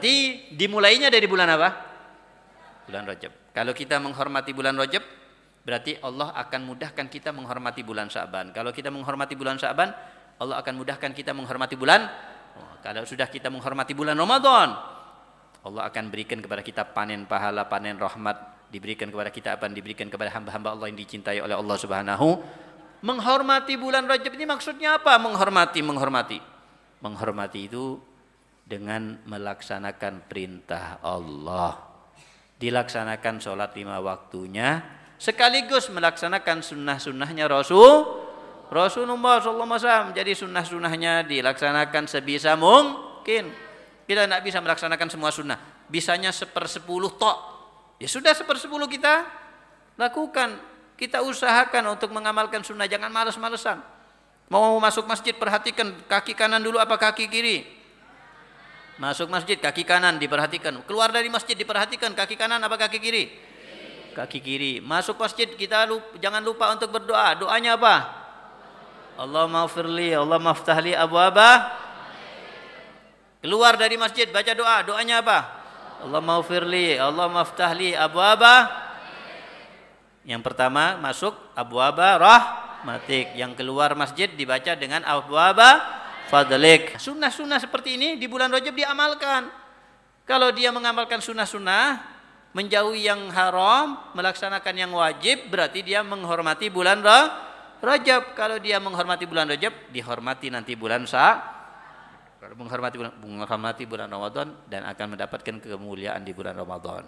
Berarti dimulainya dari bulan apa? Bulan Rajab. Kalau kita menghormati bulan Rajab, berarti Allah akan mudahkan kita menghormati bulan Syaban. Kalau kita menghormati bulan Syaban, Allah akan mudahkan kita menghormati bulan oh, kalau sudah kita menghormati bulan Ramadan, Allah akan berikan kepada kita panen pahala, panen rahmat, diberikan kepada kita apa diberikan kepada hamba-hamba Allah yang dicintai oleh Allah Subhanahu. Menghormati bulan Rajab ini maksudnya apa? Menghormati, menghormati. Menghormati itu dengan melaksanakan perintah Allah. Dilaksanakan sholat lima waktunya, sekaligus melaksanakan sunnah-sunnahnya Rasul Rasulullah SAW jadi sunnah-sunnahnya dilaksanakan sebisa mungkin. Kita tidak bisa melaksanakan semua sunnah. Bisanya sepersepuluh tok. Ya sudah sepersepuluh kita lakukan. Kita usahakan untuk mengamalkan sunnah. Jangan males-malesan. Mau masuk masjid perhatikan kaki kanan dulu apa kaki kiri masuk masjid kaki kanan diperhatikan keluar dari masjid diperhatikan kaki kanan apa kaki kiri kaki kiri masuk masjid kita lupa, jangan lupa untuk berdoa doanya apa Allah maghfirli, Allah maftahli abu abah. Keluar dari masjid baca doa, doanya apa? Allah maghfirli, Allah maftahli abu abah. Yang pertama masuk abu abah rahmatik. Yang keluar masjid dibaca dengan abu abah fadlik. Sunnah-sunnah seperti ini di bulan Rajab diamalkan. Kalau dia mengamalkan sunnah-sunnah, menjauhi yang haram, melaksanakan yang wajib, berarti dia menghormati bulan Rajab kalau dia menghormati bulan Rajab dihormati nanti bulan Sa menghormati bulan menghormati bulan Ramadan dan akan mendapatkan kemuliaan di bulan Ramadan.